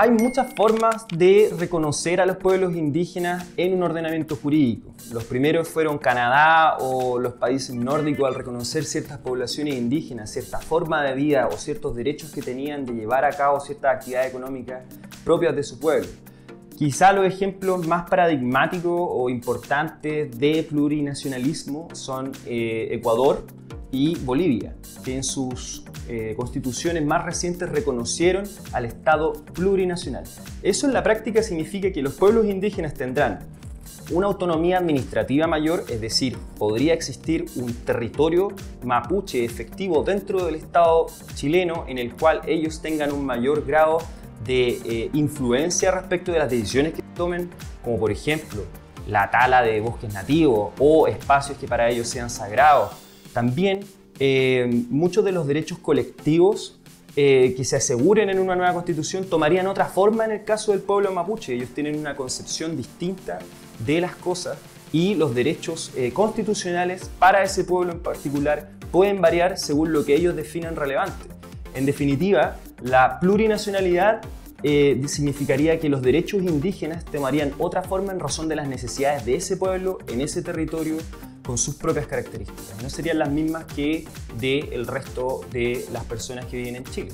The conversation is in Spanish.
Hay muchas formas de reconocer a los pueblos indígenas en un ordenamiento jurídico. Los primeros fueron Canadá o los países nórdicos al reconocer ciertas poblaciones indígenas, cierta forma de vida o ciertos derechos que tenían de llevar a cabo ciertas actividades económicas propias de su pueblo. Quizá los ejemplos más paradigmáticos o importantes de plurinacionalismo son eh, Ecuador y Bolivia, que en sus eh, constituciones más recientes reconocieron al Estado plurinacional. Eso en la práctica significa que los pueblos indígenas tendrán una autonomía administrativa mayor, es decir, podría existir un territorio mapuche efectivo dentro del Estado chileno en el cual ellos tengan un mayor grado de eh, influencia respecto de las decisiones que tomen, como por ejemplo la tala de bosques nativos o espacios que para ellos sean sagrados. También eh, muchos de los derechos colectivos eh, que se aseguren en una nueva constitución tomarían otra forma en el caso del pueblo mapuche. Ellos tienen una concepción distinta de las cosas y los derechos eh, constitucionales para ese pueblo en particular pueden variar según lo que ellos definan relevante. En definitiva, la plurinacionalidad significaría que los derechos indígenas tomarían otra forma en razón de las necesidades de ese pueblo en ese territorio con sus propias características. No serían las mismas que del resto de las personas que viven en Chile.